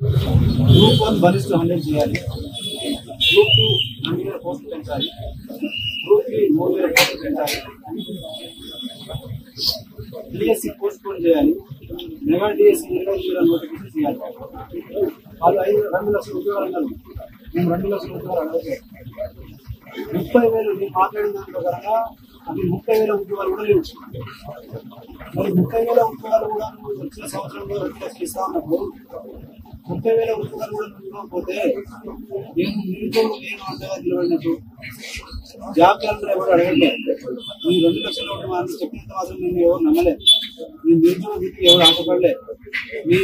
Group one బలిస్ట్ hundred చేయాలి. Group two రెండు వేల పోస్టులు పెంచాలి. గ్రూప్ త్రీ మూడు వేల పోస్టులు పెంచాలి డిఎస్సి పోస్ట్ పోన్ చేయాలి. మెగా డిఎస్సి ఇరవై వేల నోటిఫికేషన్ చేయాలి. వాళ్ళు ఐదు రెండు లక్షల ఉద్యోగాలు అన్నారు. మేము రెండు లక్షల ఉద్యోగాలు అడగలేదు. ముప్పై వేలు నేను మాట్లాడిన దాని ప్రకారంగా అది ముప్పై వేల ఉద్యోగాలు కూడా లేవు. మరి ముప్పై వేల ఉద్యోగాలు కూడా వచ్చిన సంవత్సరంలో రెండు లక్షలు ఇస్తా ఉన్నప్పుడు ముప్పై వేల ఉద్యోగాలు కూడా నువ్వు నేను నిరుద్యోగం నేను అంతగా నిలబడినట్టు. జాబ్ క్యాలెండర్ ఎవరు అడగట్లేదు. ఈ రెండు లక్షల ఒకటి మాత్రం చెప్పినంత మాత్రం నేను ఎవరు నమ్మలేదు. మీ నిరుద్యోగ వృత్తికి ఎవరు ఆశపడలేదు. మీ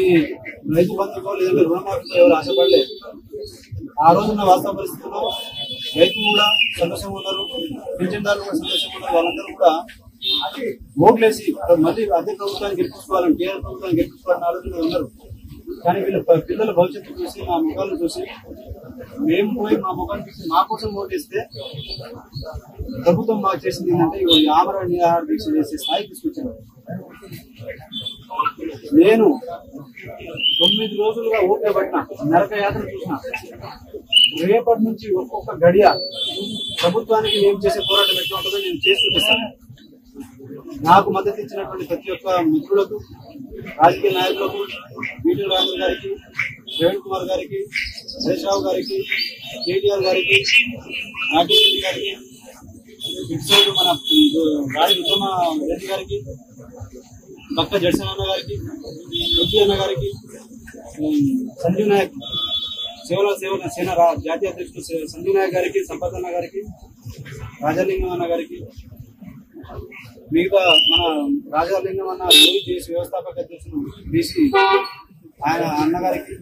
రైతు బంధుకో లేదంటే రుణమాఫీకో ఎవరు ఆశపడలేదు. ఆ రోజున్న వాస్తవ పరిస్థితుల్లో రైతు కూడా సంతోషంగా ఉన్నారు పింఛన్దారులు కూడా సంతోషంగా ఉన్నారు. వాళ్ళందరూ కూడా ఓట్లేసి మళ్ళీ అదే ప్రభుత్వాన్ని గెలిపించుకోవాలని కేంద్ర ప్రభుత్వాన్ని గెలిపించుకోవాలని ఆలోచనలు ఉన్నారు. కానీ వీళ్ళ పిల్లల భవిష్యత్తు చూసి మా ముఖాలను చూసి మేము పోయి మా ముఖాన్ని చూసి మా కోసం ఓటేస్తే ప్రభుత్వం మాకు చేసింది ఏంటంటే ఈ ఆమరణ నిరాహార దీక్ష చేసే స్థాయికి తీసుకొచ్చారు. నేను తొమ్మిది రోజులుగా ఓకే పట్టిన నరక యాత్ర చూసిన రేపటి నుంచి ఒక్కొక్క గడియ ప్రభుత్వానికి నేను చేసే పోరాటం ఎట్లా ఉంటుందో నేను చేసి చూపిస్తాను. నాకు మద్దతు ఇచ్చినటువంటి ప్రతి ఒక్క మిత్రులకు రాజకీయ నాయకులకు బీటీ రాజు గారికి ప్రవీణ్ కుమార్ గారికి హరీష్ రావు గారికి కేటీఆర్ గారికి నాగేశ్వరి గారికి ఇటు మన రాజు ఉత్తమ రెడ్డి గారికి పక్క జడ్సన్ అన్న గారికి పృథ్వీ అన్న గారికి సంజీవ్ నాయక్ సేవల సేవల సేన జాతీయ అధ్యక్షుడు సంజీవ్ నాయక్ గారికి సంపత్ అన్న గారికి రాజలింగం అన్న గారికి మిగతా మన రాజాలింగం అన్న దేశ వ్యవస్థాపక అధ్యక్షుడు బీసీ ఆయన అన్నగారికి.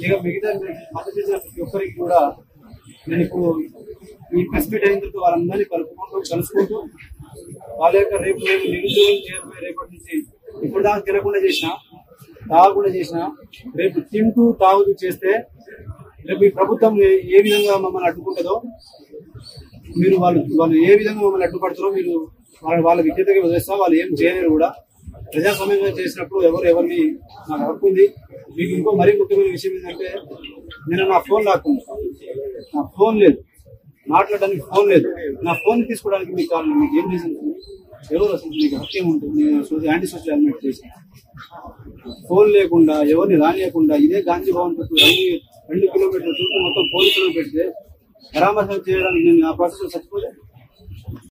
ఇక మిగతా మద్దతు చేసిన ప్రతి ఒక్కరికి కూడా నేను ఇప్పుడు ఈ ప్రెస్ మీట్ అయిన తర్వాత వారందరినీ కలుపుకుంటూ కలుసుకుంటూ వాళ్ళ యొక్క రేపు రేపు నిరుద్యోగం చేయబోయే రేపటి నుంచి ఇప్పుడు దాకా తినకుండా చేసిన తాగకుండా చేసిన రేపు తింటూ తాగుతూ చేస్తే రేపు ఈ ప్రభుత్వం ఏ- ఏ విధంగా మమ్మల్ని అడ్డుకుంటుందో మీరు వాళ్ళు వాళ్ళు ఏ విధంగా మమ్మల్ని అడ్డుపడతారో మీరు వాళ్ళ విజ్ఞతకి విజ్ఞతగా వదిలేస్తా వాళ్ళు ఏం చేయలేరు కూడా. ప్రజాస్వామ్యంగా చేసినప్పుడు ఎవరు ఎవరిని నాకు హక్కుంది. మీకు ఇంకో మరీ ముఖ్యమైన విషయం ఏంటంటే నేను నా ఫోన్ లాక్కుంది. నా ఫోన్ లేదు. మాట్లాడడానికి ఫోన్ లేదు. నా ఫోన్ తీసుకోవడానికి మీకు కారణం మీకు ఏం రీజన్ ఎవరు అసలు మీకు హక్యం ఉంటుంది? నేను యాంటీ సోషల్ ఎలిమెంట్ చేసి ఫోన్ లేకుండా ఎవరిని రానియకుండా ఇదే గాంధీ భవన్ చుట్టూ రెండు రెండు కిలోమీటర్ల చుట్టూ మొత్తం పోలీసులు పెడితే పరామర్శం చేయడానికి నేను ఆ ప్రాసెస్ చచ్చిపోలేదు